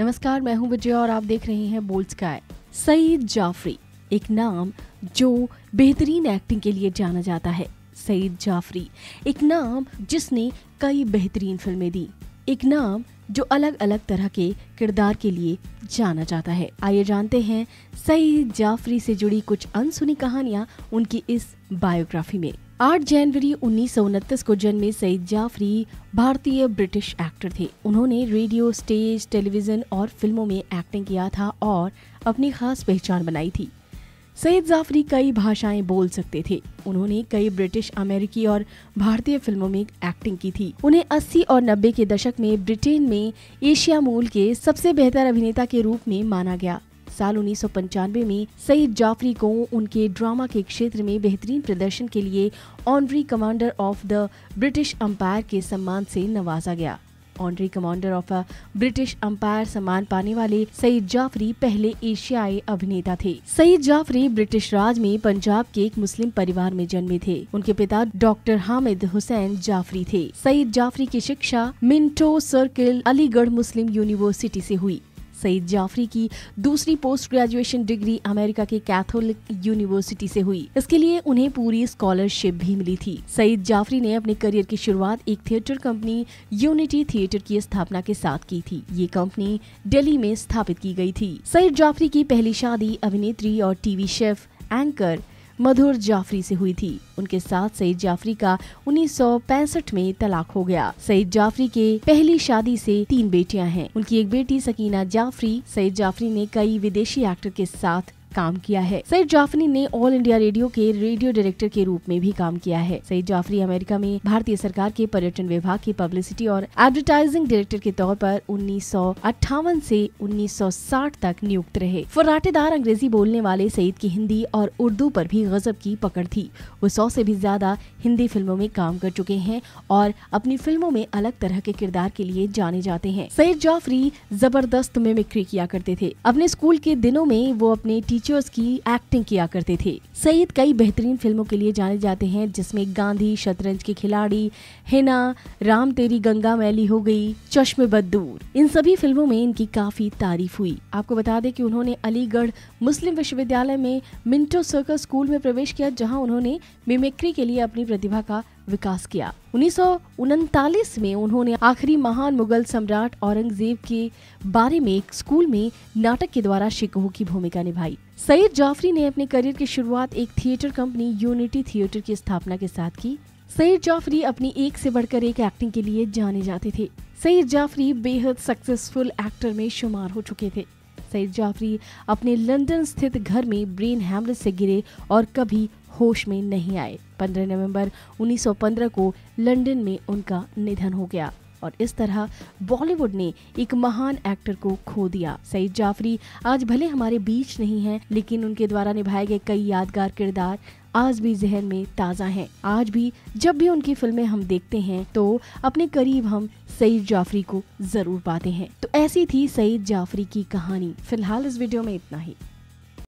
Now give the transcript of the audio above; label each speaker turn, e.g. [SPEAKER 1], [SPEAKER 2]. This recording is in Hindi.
[SPEAKER 1] नमस्कार, मैं हूँ विजय और आप देख रहे हैं बोल्ड स्काई। सईद जाफरी, एक नाम जो बेहतरीन एक्टिंग के लिए जाना जाता है। सईद जाफरी, एक नाम जिसने कई बेहतरीन फ़िल्में दी। एक नाम जो अलग अलग तरह के किरदार के लिए जाना जाता है। आइए जानते हैं सईद जाफरी से जुड़ी कुछ अनसुनी कहानियाँ उनकी इस बायोग्राफी में। 8 जनवरी उन्नीस को जन्मे सईद जाफरी भारतीय ब्रिटिश एक्टर थे। उन्होंने रेडियो, स्टेज, टेलीविज़न और फ़िल्मों में एक्टिंग किया था और अपनी खास पहचान बनाई थी। सईद जाफरी कई भाषाएँ बोल सकते थे। उन्होंने कई ब्रिटिश, अमेरिकी और भारतीय फ़िल्मों में एक्टिंग की थी। उन्हें 80 और 90 के दशक में ब्रिटेन में एशिया मूल के सबसे बेहतर अभिनेता के रूप में माना गया। साल उन्नीस सौ पंचानवे में सईद जाफरी को उनके ड्रामा के क्षेत्र में बेहतरीन प्रदर्शन के लिए honorary commander of the British empire के सम्मान से नवाजा गया। Honorary commander of a British empire सम्मान पाने वाले सईद जाफरी पहले एशियाई अभिनेता थे। सईद जाफरी ब्रिटिश राज में पंजाब के एक मुस्लिम परिवार में जन्मे थे। उनके पिता डॉक्टर हामिद हुसैन जाफरी थे। सईद जाफरी की शिक्षा Minto circle Aligarh Muslim university से हुई। सईद जाफरी की दूसरी पोस्ट ग्रेजुएशन डिग्री अमेरिका के कैथोलिक यूनिवर्सिटी से हुई। इसके लिए उन्हें पूरी स्कॉलरशिप भी मिली थी। सईद जाफरी ने अपने करियर की शुरुआत एक थिएटर कंपनी यूनिटी थिएटर की स्थापना के साथ की थी। ये कंपनी दिल्ली में स्थापित की गई थी। सईद जाफरी की पहली शादी अभिनेत्री और TV chef, anchor Madhur Jaffrey से हुई थी। उनके साथ सईद जाफरी का 1965 में तलाक हो गया। सईद जाफरी के पहली शादी से तीन बेटियाँ हैं। उनकी एक बेटी सकीना जाफरी, सईद जाफरी ने कई विदेशी एक्टर के साथ काम किया है। सईद जाफरी ने ऑल इंडिया रेडियो के रेडियो डायरेक्टर के रूप में भी काम किया है। सईद जाफरी अमेरिका में भारतीय सरकार के पर्यटन विभाग की पब्लिसिटी और एडवर्टाइजिंग डायरेक्टर के तौर पर उन्नीस से 1960 तक नियुक्त रहे। फराटेदार अंग्रेज़ी बोलने वाले सईद की हिंदी और उर्दू पर भी गजब की पकड़ थी। वो सौ से भी ज़्यादा हिंदी फ़िल्मों में काम कर चुके हैं और अपनी फ़िल्मों में अलग तरह के किरदार के लिए जाने जाते हैं। सईद जाफरी ज़बरदस्त मिमिक्री किया करते थे। अपने स्कूल के दिनों में वो अपने टीचर टीचर्स की एक्टिंग किया करते थे। सईद कई बेहतरीन फ़िल्मों के लिए जाने जाते हैं, जिसमें गांधी, शतरंज के खिलाड़ी, हिना, राम तेरी गंगा मैली हो गई, चश्मे बदूर इन सभी फ़िल्मों में इनकी काफ़ी तारीफ़ हुई। आपको बता दें कि उन्होंने अलीगढ़ मुस्लिम विश्वविद्यालय में मिंटो सर्कल स्कूल में प्रवेश किया, जहाँ उन्होंने मिमिक्री के लिए अपनी प्रतिभा का विकास किया। उन्नीस सौ उनतालीस में उन्होंने आखिरी महान मुगल सम्राट औरंगज़ेब के बारे में एक स्कूल में नाटक के द्वारा शिकोह की भूमिका निभाई। सईद जाफरी ने अपने करियर की शुरुआत एक थिएटर कंपनी यूनिटी थिएटर की स्थापना के साथ की। सईद जाफरी अपनी एक से बढ़कर एक एक्टिंग के लिए जाने जाते थे। सईद जाफरी बेहद सक्सेसफुल एक्टर में शुमार हो चुके थे। सईद जाफरी अपने लंदन स्थित घर में ब्रेन हैमरेज से गिरे और कभी होश में नहीं आए। 15 नवंबर 1915 को लंदन में उनका निधन हो गया और इस तरह बॉलीवुड ने एक महान एक्टर को खो दिया। सईद जाफरी आज भले हमारे बीच नहीं है, लेकिन उनके द्वारा निभाए गए कई यादगार किरदार आज भी जहन में ताज़ा हैं। आज भी जब भी उनकी फ़िल्में हम देखते हैं तो अपने करीब हम सईद जाफरी को ज़रूर पाते हैं। तो ऐसी थी सईद जाफरी की कहानी। फ़िलहाल इस वीडियो में इतना ही।